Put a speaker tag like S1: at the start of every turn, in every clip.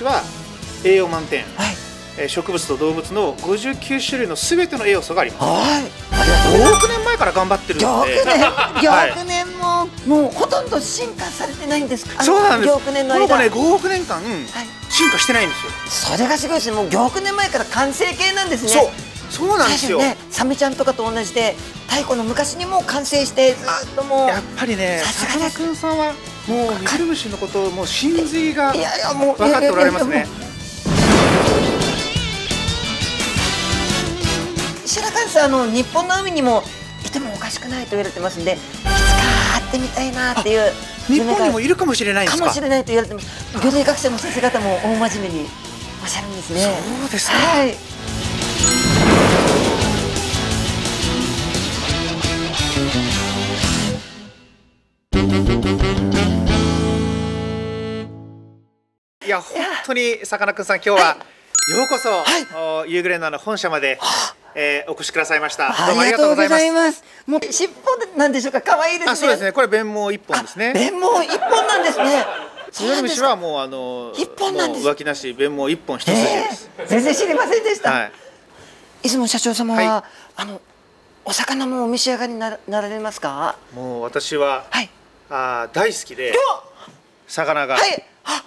S1: ミドリムシは栄養満点、
S2: はい。
S1: えー植物と動物の59種類のすべての栄養素があります。
S2: はい。ありがとう。ございます
S1: 5億年前から頑張ってる
S2: 5
S1: の
S2: 億
S1: で
S2: 年？
S1: はい。
S2: 5億年ももうほとんど進化されてないんですか？
S1: そうなんです。
S2: 5億年の間。
S1: ね5億年間
S2: はい。
S1: 進化してないんですよ、
S2: それがすごいですね。もう5億年前から完成形なんですね。
S1: そう。そうなんですよ、
S2: ねサメちゃんとかと同じで太古の昔にもう完成してずっともう。
S1: やっぱりね
S2: さすがです。
S1: さかなクンさんはもうミドリムシのことをもう真髄が分かっておられますね。
S2: 白川さんあの日本の海にもいてもおかしくないと言われてますんでいつか会ってみたいなっていう
S1: 日本にもいるかもしれないか？
S2: かもしれないと言われてます。魚類学者の先生方も大真面目におっしゃるんですね。
S1: そうですか。
S2: はい
S1: や本当にさかなクンさん今日は、ようこそ、おユーグレナーの本社まで、えーお越しくださいました。どうもありがとうございます。
S2: もう尻尾なんでしょうか？可愛いですね。
S1: あそうですね。これ弁毛一本ですね。
S2: 弁毛一本なんですね。
S1: ミドリムシはもうあの
S2: 一本なんです。
S1: 浮気なし弁毛一本一筋です、
S2: えー全然知りませんでした、
S1: はい。
S2: いつも社長様は、
S1: はい。
S2: あのお魚もお召し上がりにならなられますか？
S1: もう私は、
S2: はい。
S1: あー大好きで魚が、
S2: はい。あ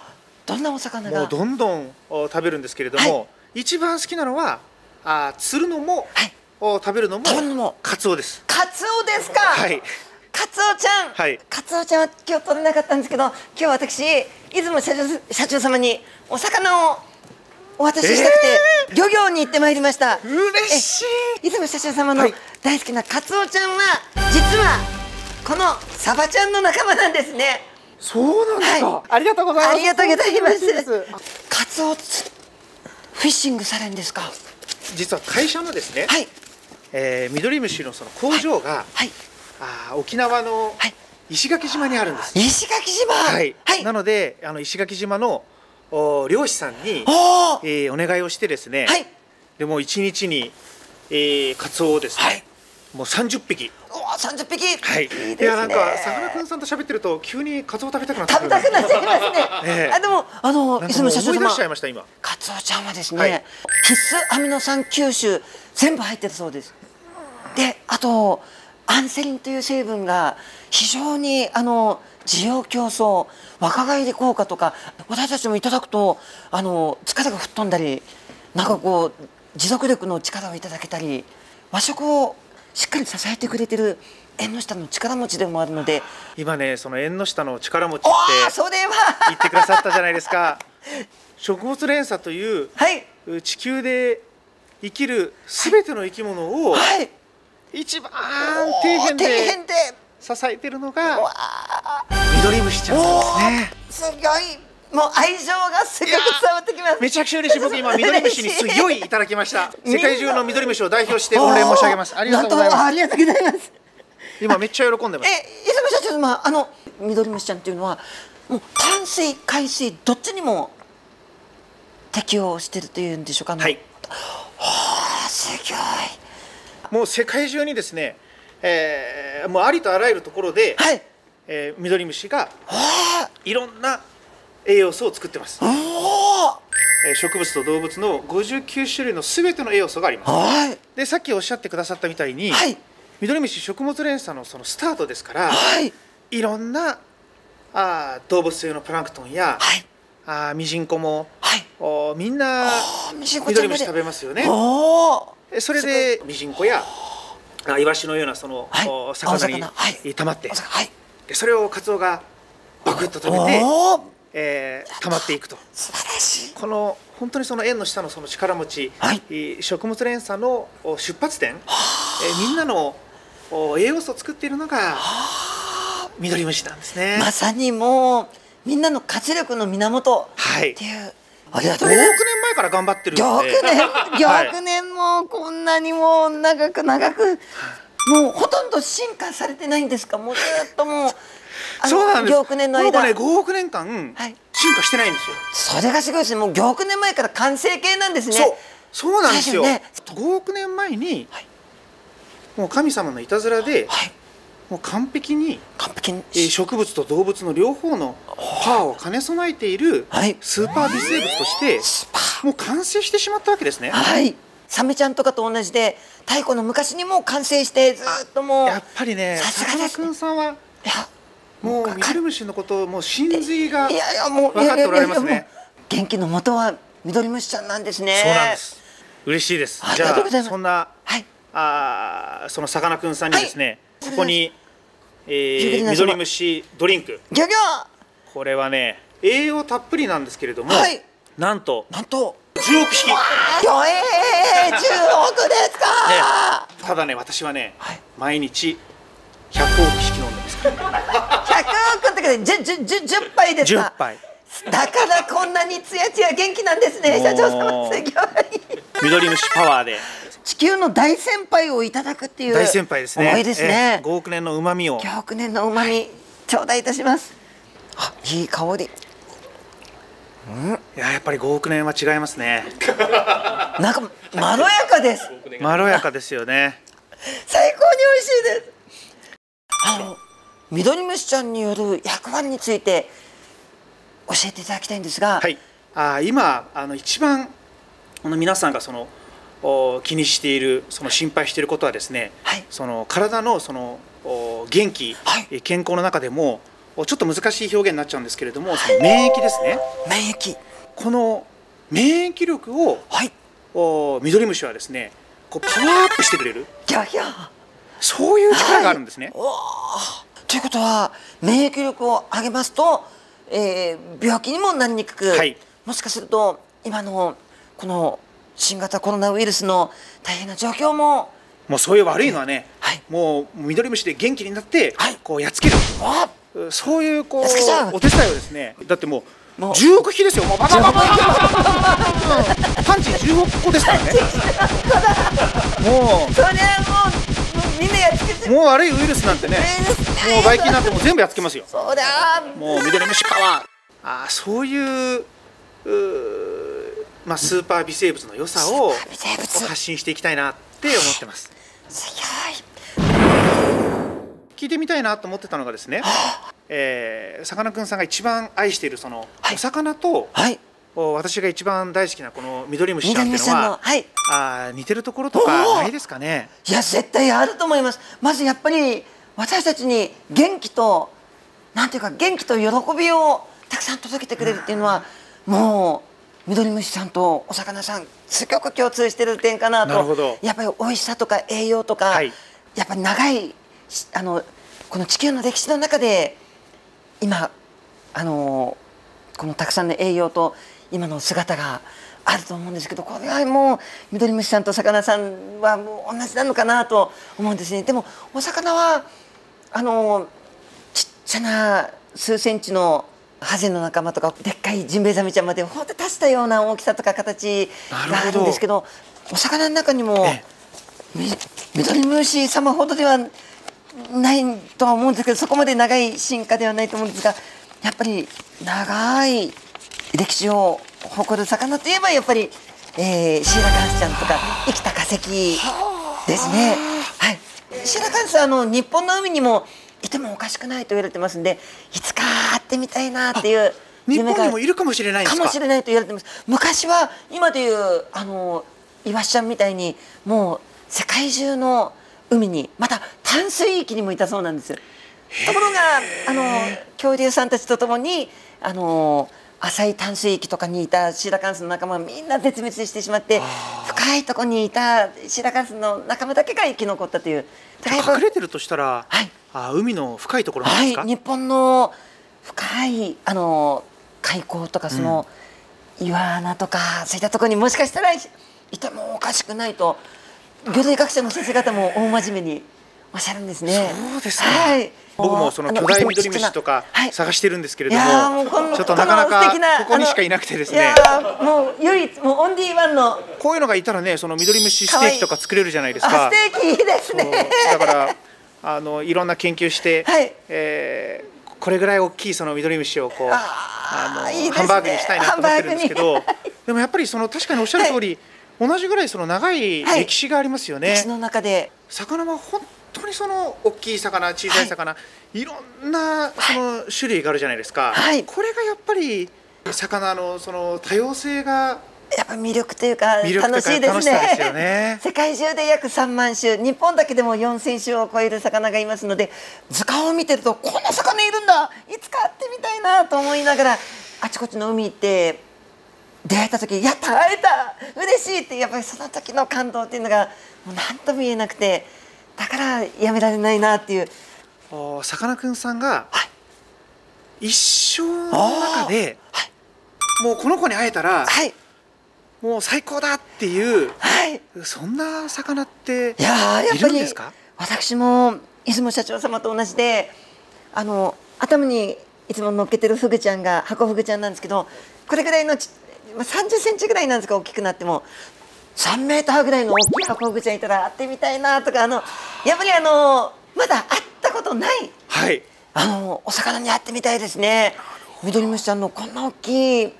S2: どんなお魚が
S1: もうどんどんお食べるんですけれども、
S2: は
S1: 一番好きなのはあー釣るのも、
S2: はい。
S1: お食べるのもカツオです。
S2: カツオですか？
S1: はい。
S2: カツオちゃん、
S1: はい。
S2: カツオちゃんは今日取れなかったんですけど今日私出雲社長社長様にお魚をお渡ししたくて、漁業に行ってまいりました。
S1: 嬉しい。
S2: 出雲社長様の
S1: はい。
S2: 大好きなカツオちゃんは実はこのサバちゃんの仲間なんですね
S1: そうなんですか、
S2: はい。
S1: ありがとうございます。
S2: ありがとうございます。カツオつフィッシングされるんですか？
S1: 実は会社のですね、
S2: はい。
S1: えー、ミドリムシのその工場が、
S2: はい。
S1: あー沖縄の
S2: はい。
S1: 石垣島にあるんです、
S2: 石垣島。
S1: はい、
S2: はい。
S1: なのであの石垣島のお漁師さんに、
S2: おー。
S1: えーお願いをしてですね、
S2: はい。
S1: でもう一日に、えー、カツオをですね、
S2: はい
S1: もう30匹。
S2: おー三十匹。
S1: はい、
S2: いいですね。
S1: いやなんかさかなクンさんと喋ってると急にカツオ食べたくなって
S2: 食べたくなっちゃいますね、
S1: ええ。
S2: あでもあの
S1: なんかもう
S2: 磯野社長様。
S1: 思い出しちゃいました今。
S2: カツオちゃんはですね、
S1: はい。
S2: 必須アミノ酸吸収全部入ってるそうです。であとアンセリンという成分が非常にあの需要競争若返り効果とか私たちもいただくとあの疲れが吹っ飛んだりなんかこう持続力の力をいただけたり和食をしっかり支えてくれてる縁の下の力持ちでもあるので。
S1: 今ねその縁の下の力持ちっ
S2: お
S1: て
S2: ーそれは。
S1: 言ってくださったじゃないですか。食物連鎖という
S2: はい。
S1: 地球で生きるすべての生き物を
S2: はい。
S1: 一番底辺
S2: 底
S1: で
S2: 辺で。
S1: 支えてるの
S2: わ
S1: が
S2: あ
S1: ミドリムシちゃんなんですね。
S2: すごいもう愛情がすごく伝わってきます。
S1: めちゃくちゃ嬉しい。僕今ミドリムシにすごいいただきました。世界中のミドリムシを代表して御礼申し上げますありがとうございます。
S2: ありがとうございます。
S1: 今めっちゃ喜んでます。
S2: え磯部社長様あのミドリムシちゃんっていうのはもう淡水海水どっちにも適応してるというんでしょうかね。
S1: はい。
S2: あすごい。
S1: もう世界中にですね、えーもうありとあらゆるところで、
S2: はい。
S1: えーミドリムシが
S2: あ
S1: いろんな栄養素を作ってます、植物と動物の59種類のすべての栄養素があります。
S2: はい。
S1: でさっきおっしゃってくださったみたいに、
S2: はい。
S1: ミドリムシ食物連鎖のそのスタートですから、
S2: はい。
S1: いろんなあー動物性のプランクトンや、
S2: はい。
S1: あーミジンコも
S2: はい。
S1: おみんな
S2: あミジンコ
S1: ミドリムシ
S2: ちゃんまで
S1: 食べますよね。それでミジンコやあイワシのようなその、魚に
S2: 青魚。はい。
S1: え溜まって
S2: はい。
S1: でそれをカツオがバクッと食べて、えー溜まっていくと。
S2: 素晴らしい。
S1: この本当にその縁の下のその力持ち、
S2: はい。
S1: えー食物連鎖のお出発点、えーみんなのお栄養素を作っているのがミドリムシなんですね。
S2: まさにもうみんなの活力の源。
S1: はい。
S2: っていう。ありがと
S1: 5億
S2: う？ございます
S1: 年前から頑張ってる
S2: 5
S1: ので。
S2: 億年。
S1: はい。
S2: 5億年もこんなにも長く長く。もうほとんど進化されてないんですか？もうずっともう
S1: そうなんです。
S2: 5億年の間
S1: ね5億年間
S2: はい。
S1: 進化してないんですよ、
S2: それがすごいです。ねもう5億年前から完成形なんですね。
S1: そう。そうなんですよ。
S2: ね。
S1: 5億年前に、
S2: はい。
S1: もう神様のいたずらで、
S2: はい。
S1: もう完璧に、
S2: 完璧に。
S1: えー植物と動物の両方のパワーを兼ね備えている
S2: はい。
S1: スーパー微生物としてもう完成してしまったわけですね。
S2: はい。サメちゃんとかと同じで太古の昔にも完成してずっともう。
S1: やっぱりね、
S2: さすがですね。
S1: さんはもうミドリムシのことをもう真髄が
S2: いやいやもう
S1: 分かっておられますね。
S2: 元気の元はミドリムシちゃんなんですね。
S1: そうなんです。嬉しいです。
S2: あ。
S1: じゃあそんな
S2: はい。
S1: あーそのさかなクンさんにですね、
S2: はい。
S1: ここに、えー、ムシドリンク。
S2: ギョギョ。
S1: これはね栄養たっぷりなんですけれども、
S2: はい。
S1: なんと
S2: なんと。
S1: 10億匹。
S2: よえー、10億ですか、
S1: ただね私はね、
S2: はい。
S1: 毎日100億匹飲んでますから。
S2: 100億ってかじゅじゅじゅ10杯です
S1: 10
S2: か
S1: 杯
S2: だからこんなにツヤツヤ元気なんですね社長様すギョい
S1: ミドリムシパワーで
S2: 地球の大先輩をいただくっていう
S1: 大先輩ですね
S2: 思いですね、
S1: 5億年の旨味を
S2: 5億年の旨味頂戴いたしますあいい香りうん
S1: いややっぱり5億年は違いますね
S2: なんかまろやかです
S1: まろやかですよね
S2: 最高に美味しいですミドリムシちゃんによる役割について教えていただきたいんですが、
S1: はい。あー今あの一番この皆さんがそのお気にしているその心配していることはですね、
S2: はい。
S1: その体のそのお元気、
S2: はい。
S1: え健康の中でもおちょっと難しい表現になっちゃうんですけれども、その免疫ですね。
S2: 免疫。
S1: この免疫力を
S2: はい。
S1: おミドリムシはですねこうパワーアップしてくれる。そういう力があるんですね、
S2: おーということは免疫力を上げますと、えー、病気にもなりにくく、
S1: はい、
S2: もしかすると今のこの新型コロナウイルスの大変な状況も
S1: もうそういう悪いのはね、
S2: はい、
S1: もう緑虫で元気になって、
S2: はい、
S1: こうやっつける。そういうこうお手伝いをですねだってもう10億匹ですよ。もうパンチ十億個ですからねもう
S2: それはもうもう
S1: 悪いウイルスなんてねもうばい菌なんてもう全部やっつけますよ。
S2: そうだ
S1: もうミドリムシパワーあーそういうまあ、スーパー微生物の良さを発信していきたいなって思ってます。聞いてみたいなと思ってたのがですね、えーさかなクンさんが一番愛しているその
S2: はい。
S1: お魚と、
S2: はい。
S1: お私が一番大好きなこのミドリムシ
S2: み
S1: ちゃんっていうのは
S2: はい。
S1: あー似てるところとかないですかね。
S2: いや絶対あると思います。まずやっぱり私たちに元気となんていうか元気と喜びをたくさん届けてくれるっていうのはもうミドリムシさんとお魚さんすごく共通してる点かなと。やっぱり美味しさとか栄養とか、
S1: はい。
S2: やっぱり長いしあのこの地球の歴史の中で今あのこのたくさんの栄養と今の姿があると思うんですけどこれはもうミドリムシさんと魚さんはもう同じなのかなと思うんですね。でもお魚はあのちっちゃな数センチのハゼの仲間とかでっかいジンベエザメちゃんまで本当に足したような大きさとか形があるんですけどお魚の中にもミドリムシ様ほどではないとは思うんですけどそこまで長い進化ではないと思うんですがやっぱり長い歴史を誇る魚といえばやっぱり、えーシーラカンスちゃんとか生きた化石ですね。はい、シーラカンスはあの日本の海にもいてもおかしくないと言われてますんでいつか会ってみたいなっていう
S1: 日
S2: 夢が
S1: 本にもいるかもしれないんですか？
S2: かもしれないと言われてます。昔は今でいうあのイワシちゃんみたいにもう世界中の海にまた淡水域にもいたそうなんですところがあの恐竜さんたちとともにあの浅い淡水域とかにいたシーラカンスの仲間はみんな絶滅してしまって深いところにいたシーラカンスの仲間だけが生き残ったという
S1: 隠れてるとしたら、
S2: はい。
S1: あ海の深いところなんですか、
S2: はい、日本の深いあの海溝とかその、岩穴とかそういったところにもしかしたらいてもおかしくないと魚類学者の先生方も大真面目におっしゃるんですね。
S1: そうですか
S2: はい、
S1: 僕もその
S2: あ
S1: 巨大ミドリムシとか
S2: はい。
S1: 探してるんですけれ
S2: い
S1: ども,、
S2: も
S1: ちょっとなかなかここにしかいなくてですね。
S2: もう唯一もうオンリーワンの。
S1: こういうのがいたらねそのミドリムシステーキとか作れるじゃないですか。
S2: あステーキいいですね。
S1: だからあのいろんな研究して、
S2: はい。
S1: えーこれぐらい大きいそのミドリムシをこう
S2: あー
S1: の
S2: ね。
S1: ハンバーグにしたいなと思ってるんですけど でもやっぱりその確かにおっしゃる通り、同じぐらいその長い
S2: はい
S1: 歴史がありますよね。
S2: 歴史の中で。
S1: 魚は本当にその大きい魚小さい魚、はい、いろんなその種類があるじゃないですか、はい、これがやっぱり魚のその多様性が
S2: やっぱ魅力というか楽しいですね。すね。世界中で約3万種、日本だけでも4000種を超える魚がいますので、図鑑を見てるとこんな魚いるんだ、いつか会ってみたいなと思いながらあちこちの海行って出会えた時やった会えた嬉しいってやっぱりその時の感動っていうのがもう何とも言えなくて、だからやめられないなっていう。
S1: さかなクンさんが、一生の中で、はい、もうこの子に会えたら。はい。もう最高だっていう、はい、そんな魚っていややっぱり
S2: 私も出雲社長様と同じであの頭にいつも乗っけてるフグちゃんがハコフグちゃんなんですけどこれぐらいのち30センチぐらいなんですか大きくなっても3メーターぐらいの大きいハコフグちゃんいたら会ってみたいなとかあのやっぱりあのまだ会ったことない、はい、あのお魚に会ってみたいですね。緑虫ちゃんのこんな大きい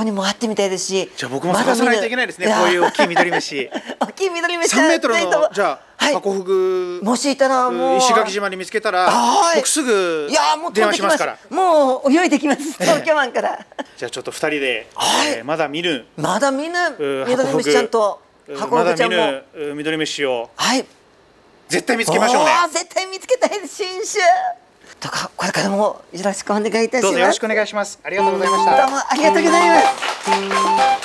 S2: ここにも会ってみたいですし
S1: じゃあ僕も探さないといけないですね、こういう大きい緑虫
S2: 大きい緑虫
S1: 3メートルのじゃあ、はい、ハコフグ
S2: もしいたらもう。
S1: 石垣島に見つけたら僕すぐ電話しますから。
S2: もう泳いできます東京湾から、
S1: じゃあちょっと二人で、はい、えー、まだ見ぬ
S2: まだ見ぬ緑虫ちゃんと
S1: ハコフグちゃんも。ま緑虫を。はい。絶対見つけましょうね。
S2: 絶対見つけたいです新種とかこれからもよろしくお願いいたします。どうぞ
S1: よろしくお願いします。ありがとうございました。
S2: どうもありがとうございます。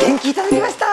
S2: 元気いただきました